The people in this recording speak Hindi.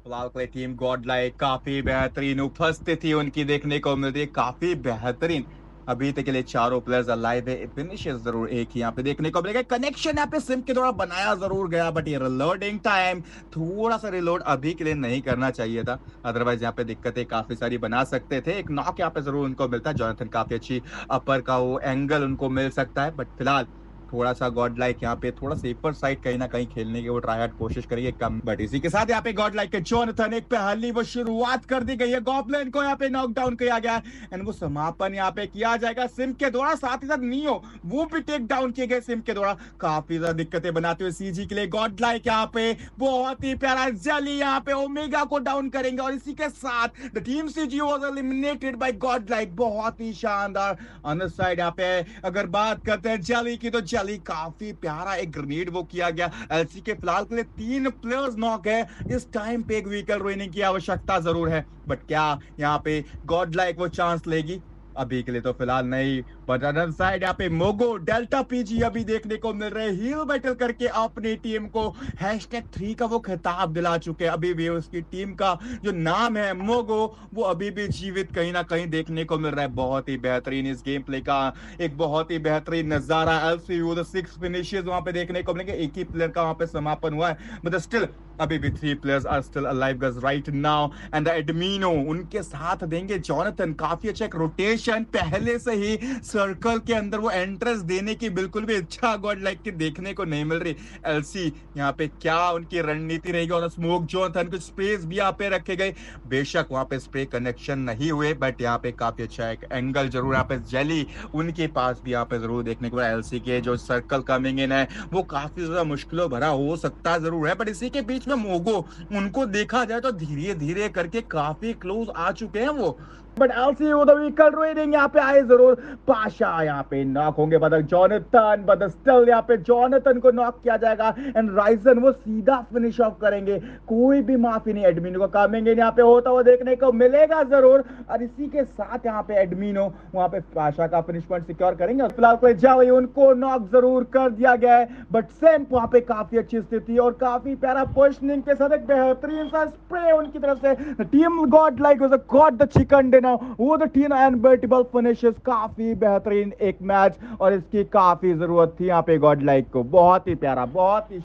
फ़िलहाल के टीम गॉड लाइक काफ़ी बेहतरीन उपस्थिति उनकी देखने को मिल रही है, काफ़ी बेहतरीन। अभी तक के लिए चारों प्लेयर्स अलाइव है फिनिशेस ज़रूर एक ही यहाँ पे देखने को मिलेगा। कनेक्शन यहाँ पे सिम के द्वारा बनाया ज़रूर गया बट ये रिलोडिंग टाइम थोड़ा सा रिलोड अभी के लिए नहीं करना चाहिए था। अदरवाइज़ यहाँ पे दिक्कतें काफ़ी सारी बना सकते थे। एक नॉक यहाँ पे ज़रूर उनको मिलता है। जॉनथन काफ़ी अच्छी अपर का वो एंगल उनको मिल सकता है बट फ़िलहाल थोड़ा सा गॉड लाइक यहाँ पे, थोड़ा सेफर साइड कहीं ना कहीं खेलने की वो ट्राई हार्ड कोशिश करिए कम। बट इसी के साथ यहाँ पे गॉड लाइक के जोनथन एक पहली, वो शुरुआत कर दी गई है। गॉबलिन को यहाँ पे नॉकडाउन किया गया एंड वो समापन यहाँ पे किया जाएगा। सिम के द्वारा साथ ही साथ नियो वो भी टेक डाउन किए गए सिम के द्वारा। काफ़ी ज़्यादा दिक्कतें बनाते हुए सीजी के लिए गॉड लाइक यहाँ पे, बहुत ही प्यारा जली यहाँ पे ओमेगा को डाउन करेंगे और इसी के साथ the team CG was eliminated by god like बहुत ही शानदार। अनदर साइड यहाँ पे अगर बात करते हैं जली की तो चली काफ़ी प्यारा एक ग्रेनेड वो किया गया। एलसी के फ़िलहाल के लिए तीन प्लेयर्स नॉक है। इस टाइम पे एक व्हीकल रोने की आवश्यकता ज़रूर है। बट क्या यहाँ पे गॉड लाइक वो चांस लेगी? अभी के लिए तो फ़िलहाल नहीं बट अदर साइड यहाँ पे मोगो डेल्टा पीजी अभी देखने को मिल रहे हील बैटल करके अपनी टीम को हैशटैग थ्री का वो खिताब दिला चुके हैं। अभी भी उसकी टीम का जो नाम है मोगो, वो अभी भी जीवित कहीं ना कहीं देखने को मिल रहा है। बहुत ही बेहतरीन इस गेम प्ले का, एक बहुत ही बेहतरीन नज़ारा। एलसीयू द सिक्स फिनिशेस वहाँ पे देखने को मिलेंगे। एक ही प्लेयर का वहाँ पे समापन हुआ है। बट स्टिल अभी भी three players are still alive guys right now and the एडमिनो उनके साथ देंगे जॉनथन काफ़ी अच्छा एक रोटेशन पहले से ही सर्कल के अंदर वो एंट्रेंस देने की बिल्कुल भी इच्छा गॉड लाइक की देखने को नहीं मिल रही. एलसी यहाँ पे क्या उनकी रणनीति रहेगी? और स्मोक जॉनथन कुछ स्पेस भी यहाँ पे रखे गए. बेशक वहाँ पे स्प्रे कनेक्शन नहीं हुए बट यहाँ पे काफ़ी अच्छा एक एंगल ज़रूर यहाँ पे जली उनके पास भी यहाँ पे ज़रूर देखने को एलसी के जो सर्कल कमिंग इन है, वो काफ़ी ज़्यादा मुश्किलों भरा हो सकता ज़रूर है बट इसी के बीच में मोगो, उनको देखा जाए तो धीरे धीरे करके काफ़ी क्लोज आ चुके हैं वो। बट एलसी वो द व्हीकल रोइंग यहाँ पे आए ज़रूर। पाशा यहाँ पे नॉक होंगे। बदल जॉनथन बट स्टिल यहाँ पे जॉनथन को नॉक किया जाएगा। एंड राइजन वो सीधा फिनिश ऑफ़ करेंगे। कोई भी माफ़ी नहीं एडमिनो को। कामेंगे यहाँ पे होता हुआ देखने को मिलेगा ज़रूर। और इसी के साथ यहाँ पे एडमिनो वहाँ पे पाशा का फिनिशमेंट सिक्योर करेंगे। फ़िलहाल कोई जाओ उनको नॉक ज़रूर कर दिया गया है। बट सेम वहाँ पे काफ़ी अच्छी स्थिति और काफ़ी प्यारा पोजिशनिंग के साथ एक बेहतरीन सा स्प्रे उनकी तरफ़ से। Team god like god the chicken dinner वो द टीन अनबेटेबल फिनिशेस काफ़ी बेहतरीन एक मैच और इसकी काफ़ी ज़रूरत थी यहाँ पे गॉड लाइक को। बहुत ही प्यारा, बहुत ही